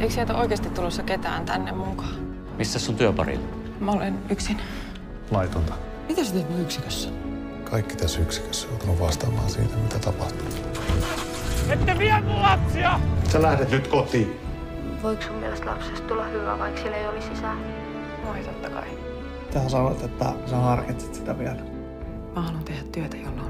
Eikö sieltä oikeasti tulossa ketään tänne mukaan? Missä sun työpari? Mä olen yksin. Laitonta. Mitä sä teet mun yksikössä? Kaikki tässä yksikössä joutunut vastaamaan siitä, mitä tapahtuu. Sä lähdet nyt kotiin. Voiko sun mielestä lapsesta tulla hyvä, vaikka sillä ei olisi isää? Voi totta kai. Tähän sanoit, että sä harkitsit sitä vielä. Mä haluan tehdä työtä, jolla.